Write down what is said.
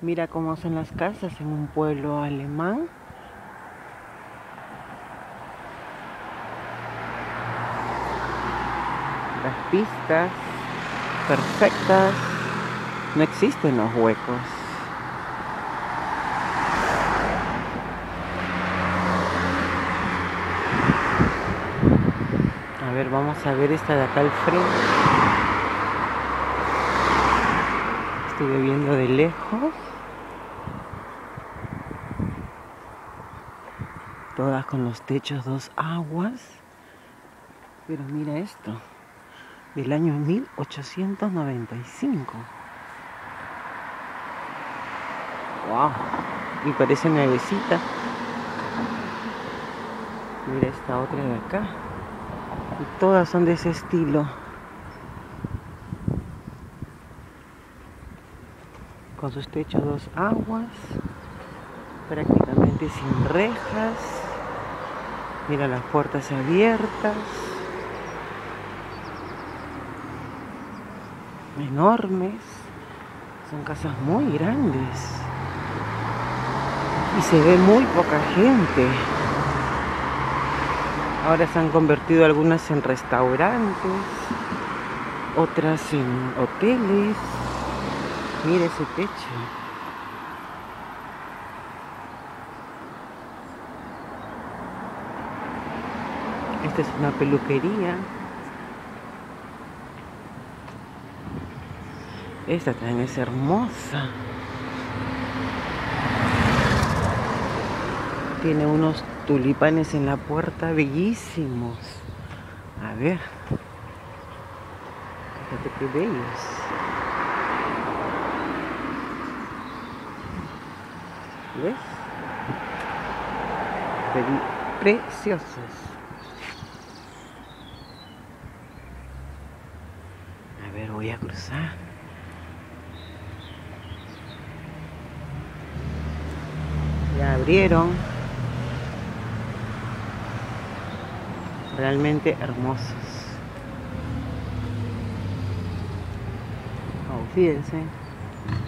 Mira cómo son las casas en un pueblo alemán. Las pistas perfectas. No existen los huecos. A ver, vamos a ver esta de acá al frente. Estuve viendo de lejos. Todas con los techos dos aguas. Pero mira esto. Del año 1895. Wow. Y parece nuevecita. Mira esta otra de acá. Y todas son de ese estilo. Con sus techos dos aguas. Prácticamente sin rejas. Mira las puertas abiertas. Enormes. Son casas muy grandes. Y se ve muy poca gente. Ahora se han convertido algunas en restaurantes, otras en hoteles. Mira ese techo. Esta es una peluquería. Esta también es hermosa. Tiene unos tulipanes en la puerta bellísimos. A ver. Fíjate qué bellos. ¿Ves? Preciosos. A ver, voy a cruzar. Ya abrieron. realmente hermosos. Oh, fíjense.